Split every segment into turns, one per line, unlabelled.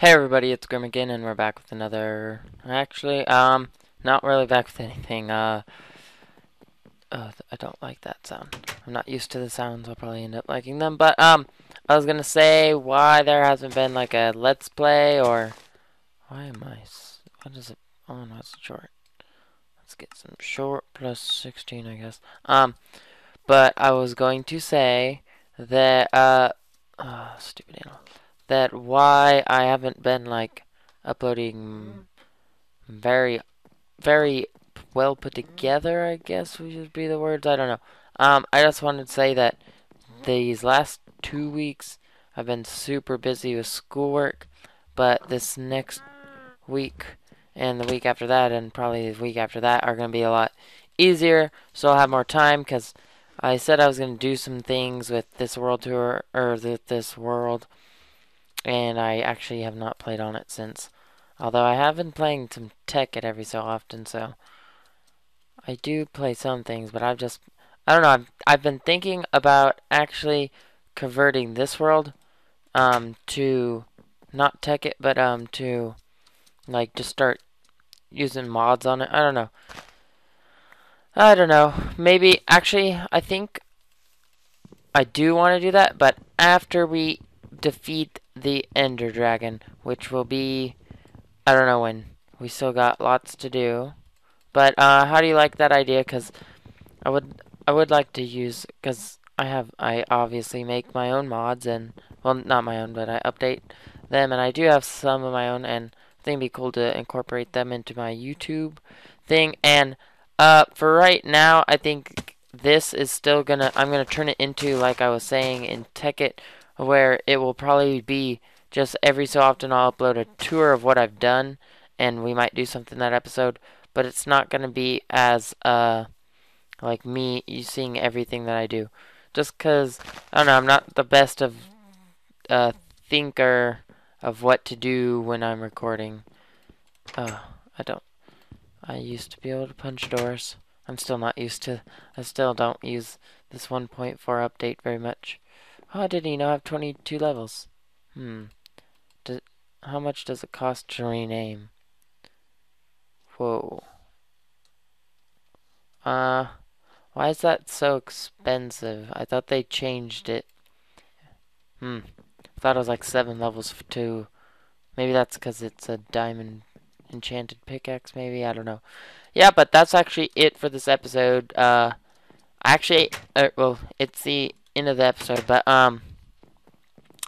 Hey everybody, it's Grim again, and we're back with another. Actually, um, not really back with anything. Uh, uh, I don't like that sound. I'm not used to the sounds. I'll probably end up liking them. But um, I was gonna say why there hasn't been like a let's play or why am I? What is it? Oh no, it's short. Let's get some short plus 16, I guess. Um, but I was going to say that uh, oh, stupid animal that why I haven't been like uploading very very well put together I guess would be the words I don't know. Um I just wanted to say that these last two weeks I've been super busy with schoolwork but this next week and the week after that and probably the week after that are going to be a lot easier so I'll have more time because I said I was going to do some things with this world tour or this world and I actually have not played on it since. Although I have been playing some Tekkit every so often, so I do play some things, but I've just I don't know. I've I've been thinking about actually converting this world um to not Tekkit, but um to like just start using mods on it. I don't know. I don't know. Maybe actually I think I do want to do that, but after we defeat the Ender Dragon, which will be, I don't know when. We still got lots to do. But uh, how do you like that idea? Because I would, I would like to use, because I have, I obviously make my own mods, and, well, not my own, but I update them, and I do have some of my own, and I think it'd be cool to incorporate them into my YouTube thing. And uh, for right now, I think this is still gonna, I'm gonna turn it into, like I was saying in Tekkit, where it will probably be just every so often I'll upload a tour of what I've done and we might do something that episode but it's not going to be as uh like me you seeing everything that I do. Just cuz I don't know I'm not the best of uh thinker of what to do when I'm recording. Uh I don't I used to be able to punch doors. I'm still not used to I still don't use this 1.4 update very much how did he now have 22 levels? Hmm. Does, how much does it cost to rename? Whoa. Uh, why is that so expensive? I thought they changed it. Hmm. I thought it was like seven levels for two. Maybe that's because it's a diamond enchanted pickaxe, maybe? I don't know. Yeah, but that's actually it for this episode. Uh, actually, uh, well, it's the end of the episode, but um,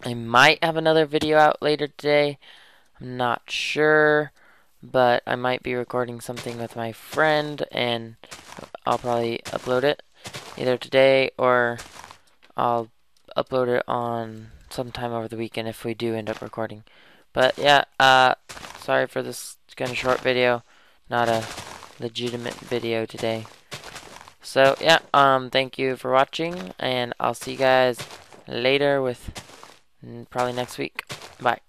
I might have another video out later today. I'm not sure, but I might be recording something with my friend, and I'll probably upload it either today or I'll upload it on sometime over the weekend if we do end up recording. But yeah, uh, sorry for this kind of short video, not a legitimate video today. So yeah, um, thank you for watching, and I'll see you guys later with probably next week. Bye.